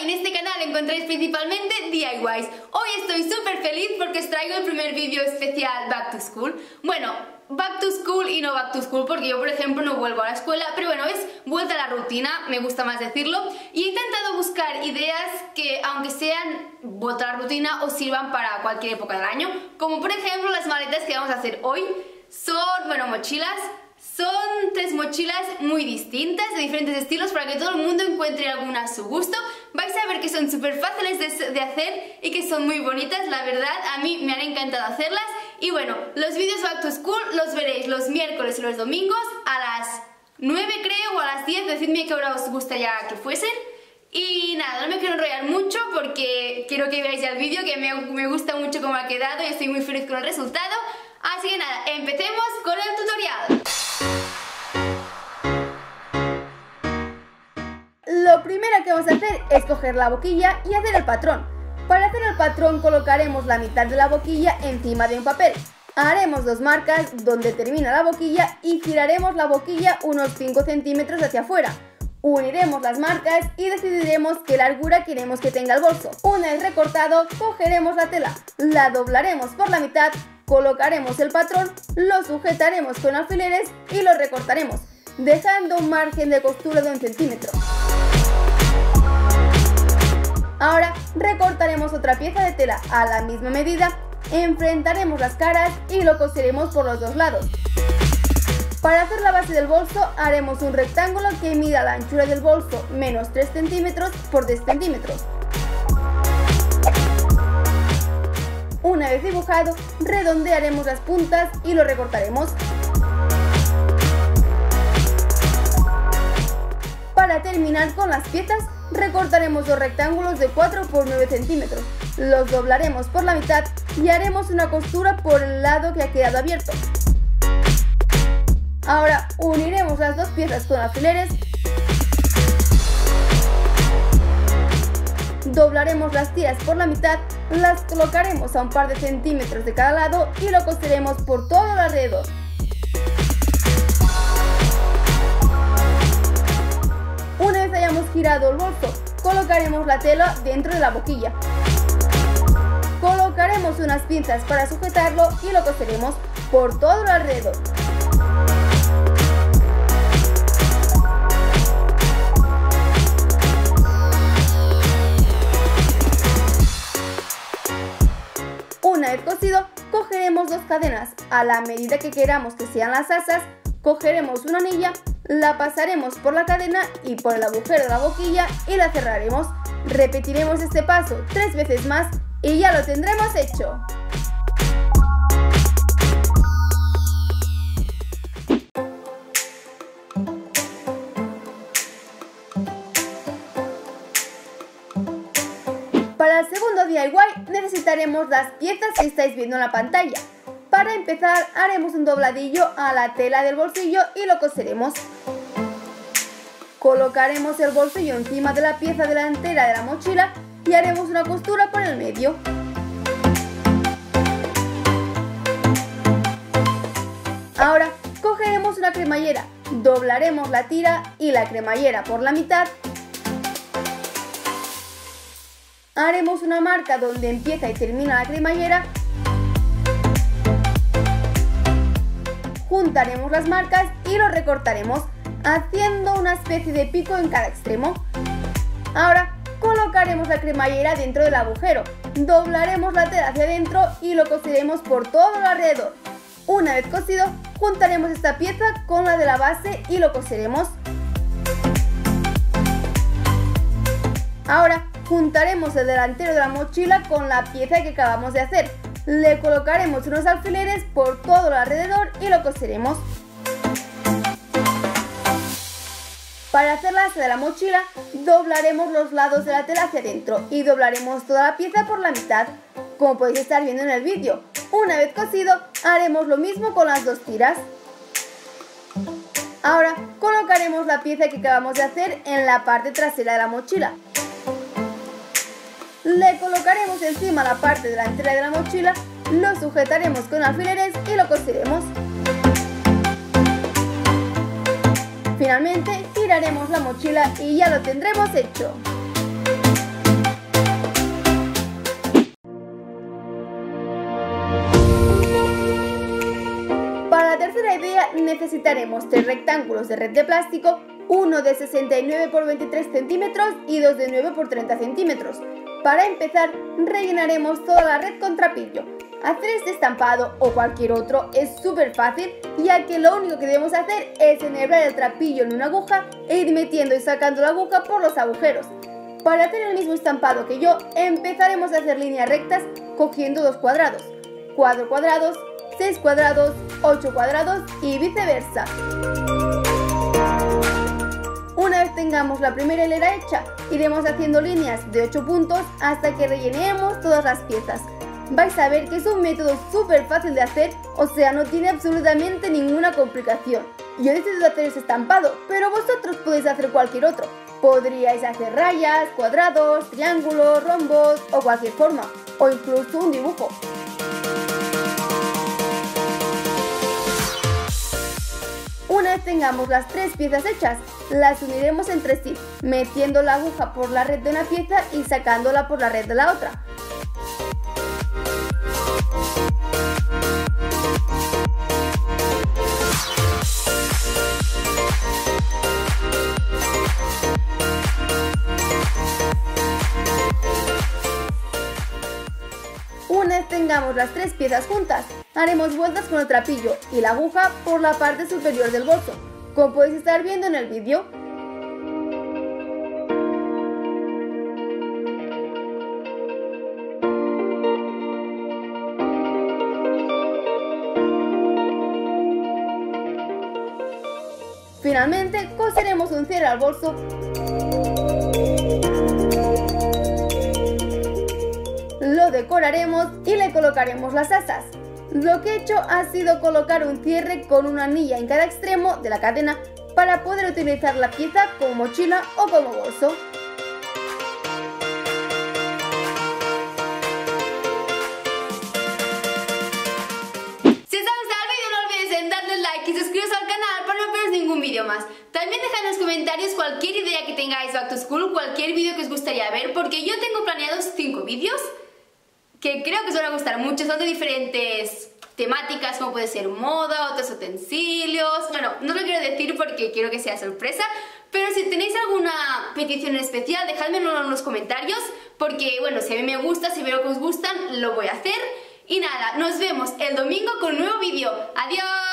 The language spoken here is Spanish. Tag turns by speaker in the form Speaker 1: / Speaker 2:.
Speaker 1: y en este canal encontráis principalmente DIYs. Hoy estoy súper feliz porque os traigo el primer vídeo especial Back to School. Bueno, Back to School y no Back to School porque yo por ejemplo no vuelvo a la escuela, pero bueno, es vuelta a la rutina, me gusta más decirlo, y he intentado buscar ideas que aunque sean vuelta a la rutina os sirvan para cualquier época del año, como por ejemplo las maletas que vamos a hacer hoy, son, bueno, mochilas son tres mochilas muy distintas, de diferentes estilos, para que todo el mundo encuentre alguna a su gusto. Vais a ver que son súper fáciles de, hacer y que son muy bonitas, la verdad, a mí me han encantado hacerlas. Y bueno, los vídeos Back to School los veréis los miércoles y los domingos a las 9 creo o a las 10, decidme qué hora os gustaría que fuesen. Y nada, no me quiero enrollar mucho porque quiero que veáis ya el vídeo, que me, me gusta mucho cómo ha quedado y estoy muy feliz con el resultado. Así que nada, empecemos con el tutorial.
Speaker 2: Lo primero que vamos a hacer es coger la boquilla y hacer el patrón. Para hacer el patrón colocaremos la mitad de la boquilla encima de un papel. Haremos dos marcas donde termina la boquilla y giraremos la boquilla unos 5 centímetros hacia afuera. Uniremos las marcas y decidiremos qué largura queremos que tenga el bolso. Una vez recortado, cogeremos la tela, la doblaremos por la mitad, colocaremos el patrón, lo sujetaremos con alfileres y lo recortaremos, dejando un margen de costura de un centímetro. Ahora recortaremos otra pieza de tela a la misma medida, enfrentaremos las caras y lo coseremos por los dos lados. Para hacer la base del bolso haremos un rectángulo que mida la anchura del bolso menos 3 centímetros por 10 centímetros. Una vez dibujado, redondearemos las puntas y lo recortaremos. Para terminar con las piezas, recortaremos dos rectángulos de 4 por 9 centímetros. Los doblaremos por la mitad y haremos una costura por el lado que ha quedado abierto. Ahora uniremos las dos piezas con alfileres. Doblaremos las tiras por la mitad, las colocaremos a un par de centímetros de cada lado y lo coseremos por todo el alrededor. Girado el bolso, colocaremos la tela dentro de la boquilla. Colocaremos unas pinzas para sujetarlo y lo coseremos por todo el alrededor. Una vez cosido, cogeremos dos cadenas a la medida que queramos que sean las asas, cogeremos una anilla la pasaremos por la cadena y por el agujero de la boquilla y la cerraremos. Repetiremos este paso tres veces más y ya lo tendremos hecho. Para el segundo DIY necesitaremos las piezas que estáis viendo en la pantalla. Para empezar haremos un dobladillo a la tela del bolsillo y lo coseremos. Colocaremos el bolsillo encima de la pieza delantera de la mochila y haremos una costura por el medio. Ahora cogeremos una cremallera, doblaremos la tira y la cremallera por la mitad. Haremos una marca donde empieza y termina la cremallera juntaremos las marcas y lo recortaremos haciendo una especie de pico en cada extremo. Ahora colocaremos la cremallera dentro del agujero, doblaremos la tela hacia adentro y lo coseremos por todo el alrededor. Una vez cosido, juntaremos esta pieza con la de la base y lo coseremos. Ahora juntaremos el delantero de la mochila con la pieza que acabamos de hacer, le colocaremos unos alfileres por todo el alrededor y lo coseremos. Para hacer la asa de la mochila, doblaremos los lados de la tela hacia adentro y doblaremos toda la pieza por la mitad, como podéis estar viendo en el vídeo. Una vez cosido, haremos lo mismo con las dos tiras. Ahora colocaremos la pieza que acabamos de hacer en la parte trasera de la mochila. Le colocaremos encima la parte delantera de la mochila, lo sujetaremos con alfileres y lo coseremos. Finalmente tiraremos la mochila y ya lo tendremos hecho. Para la tercera idea necesitaremos tres rectángulos de red de plástico, uno de 69 x 23 centímetros y dos de 9 x 30 centímetros. Para empezar, rellenaremos toda la red con trapillo. Hacer este estampado o cualquier otro es súper fácil, ya que lo único que debemos hacer es enhebrar el trapillo en una aguja e ir metiendo y sacando la aguja por los agujeros. Para hacer el mismo estampado que yo, empezaremos a hacer líneas rectas cogiendo dos cuadrados. 4 cuadrados, 6 cuadrados, 8 cuadrados y viceversa. Una vez tengamos la primera hilera hecha, iremos haciendo líneas de 8 puntos hasta que rellenemos todas las piezas. Vais a ver que es un método súper fácil de hacer, o sea, no tiene absolutamente ninguna complicación. Yo he decidido hacer este estampado, pero vosotros podéis hacer cualquier otro. Podríais hacer rayas, cuadrados, triángulos, rombos o cualquier forma, o incluso un dibujo. Una vez tengamos las tres piezas hechas, las uniremos entre sí, metiendo la aguja por la red de una pieza y sacándola por la red de la otra. Las tres piezas juntas, haremos vueltas con el trapillo y la aguja por la parte superior del bolso, como podéis estar viendo en el vídeo. Finalmente, coseremos un cierre al bolso decoraremos y le colocaremos las asas. Lo que he hecho ha sido colocar un cierre con una anilla en cada extremo de la cadena para poder utilizar la pieza como mochila o como bolso.
Speaker 1: Si os ha gustado el vídeo no olvides en darle like y suscribiros al canal para no perderos ningún vídeo más. También dejad en los comentarios cualquier idea que tengáis back to school, cualquier vídeo que os gustaría ver, porque yo tengo planeados 5 vídeos que creo que os van a gustar mucho, son de diferentes temáticas como puede ser moda, otros utensilios. Bueno, no lo quiero decir porque quiero que sea sorpresa, pero si tenéis alguna petición especial, dejádmelo en los comentarios porque, bueno, si a mí me gusta, si veo que os gustan, lo voy a hacer. Y nada, nos vemos el domingo con un nuevo vídeo. ¡Adiós!